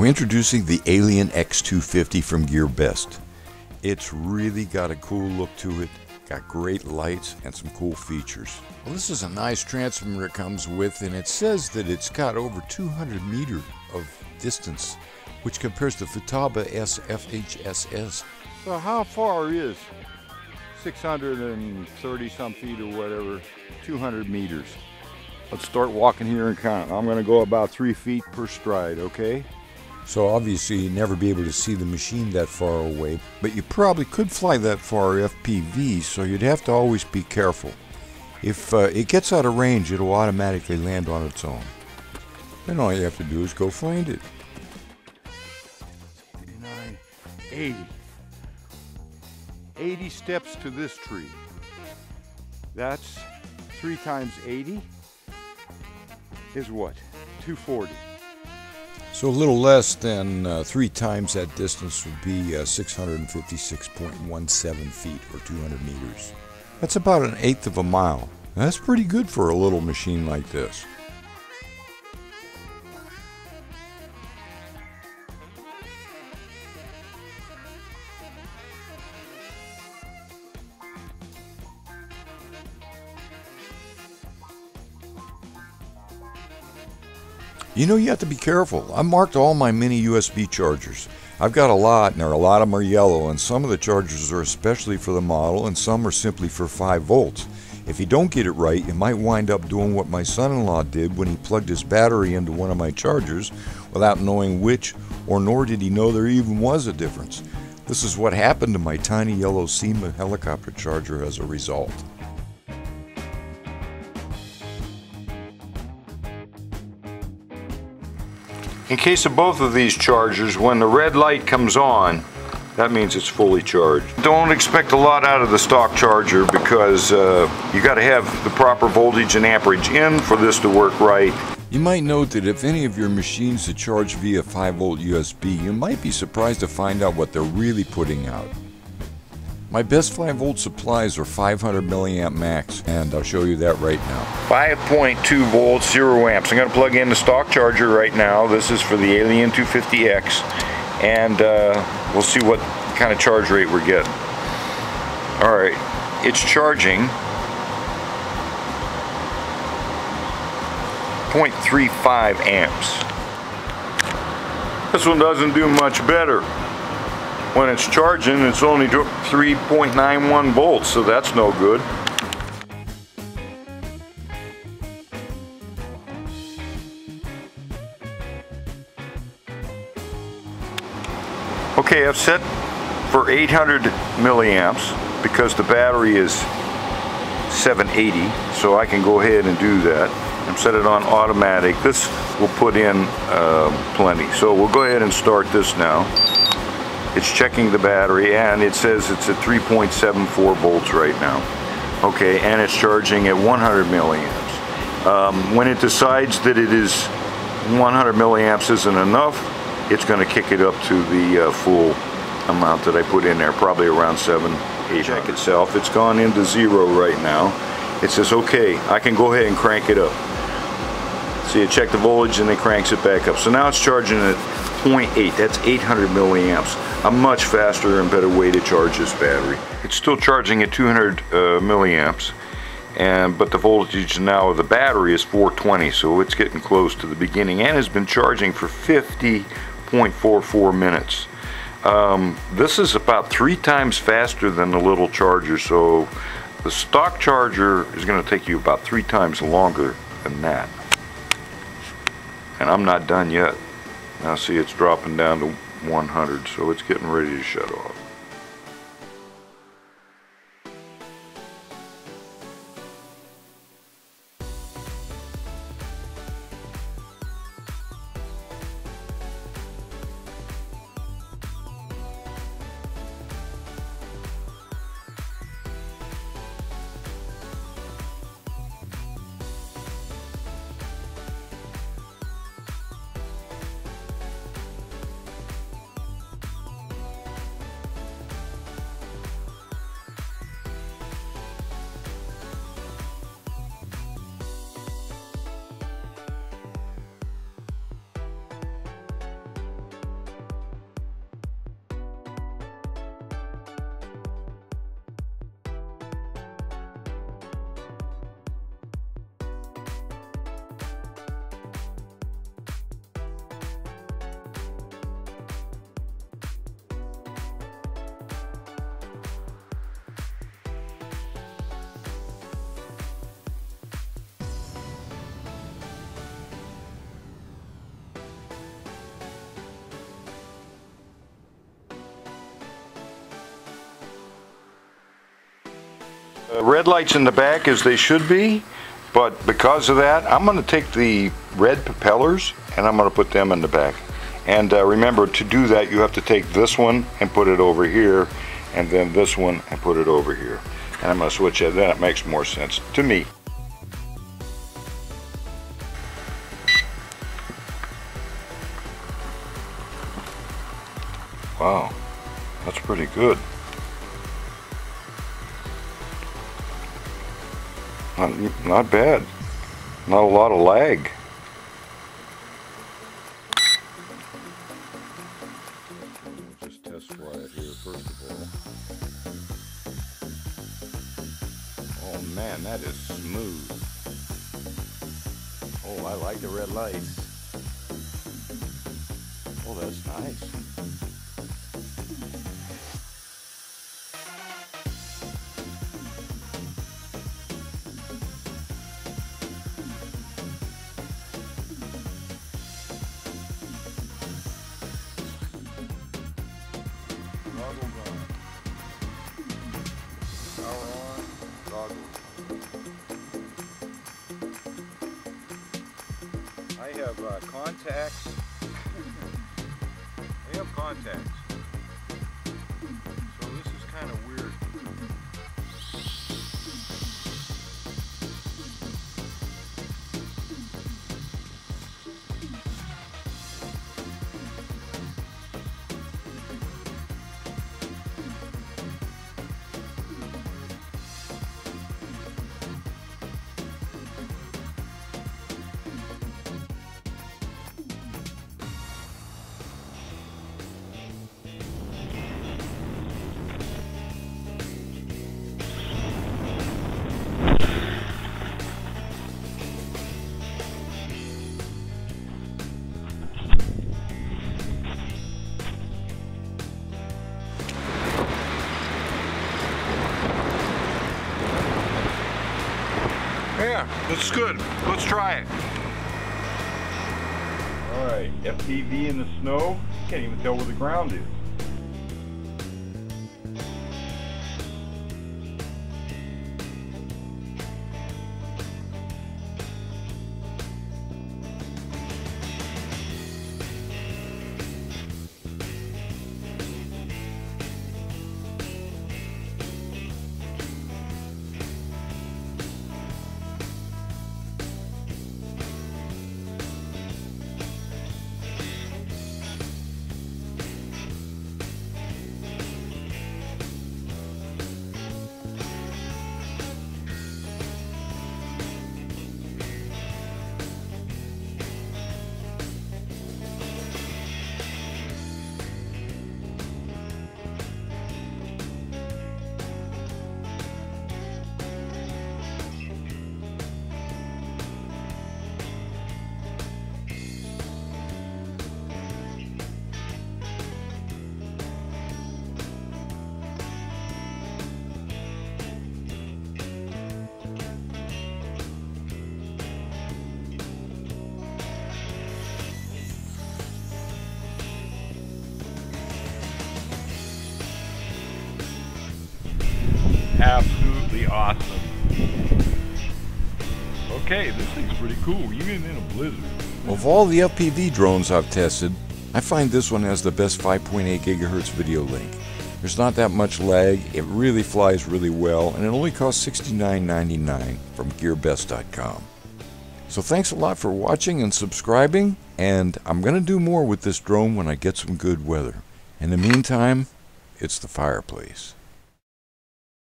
We're introducing the Alien X250 from GearBest. It's really got a cool look to it, got great lights and some cool features. Well, this is a nice transmitter it comes with, and it says that it's got over 200 meter of distance, which compares to Futaba SFHSS. So how far is 630 some feet or whatever, 200 meters? Let's start walking here and count. I'm gonna go about three feet per stride, okay? So obviously you'd never be able to see the machine that far away, but you probably could fly that far FPV, so you'd have to always be careful. If uh, it gets out of range, it'll automatically land on its own. Then all you have to do is go find it. 89, 80. 80 steps to this tree. That's three times 80 is what? 240. So a little less than uh, three times that distance would be uh, 656.17 feet or 200 meters. That's about an eighth of a mile. That's pretty good for a little machine like this. You know, you have to be careful. I marked all my mini USB chargers. I've got a lot, and there a lot of them are yellow, and some of the chargers are especially for the model, and some are simply for 5 volts. If you don't get it right, you might wind up doing what my son-in-law did when he plugged his battery into one of my chargers without knowing which, or nor did he know there even was a difference. This is what happened to my tiny yellow Syma helicopter charger as a result. In case of both of these chargers, when the red light comes on, that means it's fully charged. Don't expect a lot out of the stock charger because uh, you got to have the proper voltage and amperage in for this to work right. You might note that if any of your machines are charged via 5 volt USB, you might be surprised to find out what they're really putting out. My best 5 volt supplies are 500 milliamp max, and I'll show you that right now. 5.2 volts, 0 amps. I'm going to plug in the stock charger right now. This is for the Alien 250X, and uh, we'll see what kind of charge rate we're getting. Alright, it's charging 0.35 amps. This one doesn't do much better. When it's charging, it's only 3.91 volts, so that's no good. Okay, I've set for 800 milliamps because the battery is 780, so I can go ahead and do that and set it on automatic. This will put in uh, plenty. So we'll go ahead and start this now. It's checking the battery and it says it's at 3.74 volts right now. Okay, and it's charging at 100 milliamps. Um, when it decides that it is 100 milliamps isn't enough, it's going to kick it up to the uh, full amount that I put in there, probably around 7, 8. Check itself. It's gone into zero right now. It says, okay, I can go ahead and crank it up. See, it checked the voltage and it cranks it back up. So now it's charging at 0.8, that's 800 milliamps. A much faster and better way to charge this battery. It's still charging at 200 uh, milliamps, and but the voltage now of the battery is 420, so it's getting close to the beginning and has been charging for 50.44 minutes. Um, this is about three times faster than the little charger, so the stock charger is going to take you about three times longer than that. And I'm not done yet. Now see it's dropping down to 100 so it's getting ready to shut off. Uh, red lights in the back as they should be, but because of that, I'm going to take the red propellers and I'm going to put them in the back. And uh, remember, to do that, you have to take this one and put it over here, and then this one and put it over here. And I'm going to switch it, then it makes more sense to me. Wow, that's pretty good. Not, not bad. Not a lot of lag. Just test fly it here first of all. Oh man, that is smooth. Oh, I like the red lights. Oh, that's nice. Contacts. I have contacts. That's good. Let's try it. All right, FPV in the snow. Can't even tell where the ground is. Awesome. Okay, this thing's pretty cool, even in a blizzard. Of all the FPV drones I've tested, I find this one has the best 5.8 gigahertz video link. There's not that much lag, it really flies really well, and it only costs $69.99 from GearBest.com. So thanks a lot for watching and subscribing, and I'm going to do more with this drone when I get some good weather. In the meantime, it's the fireplace.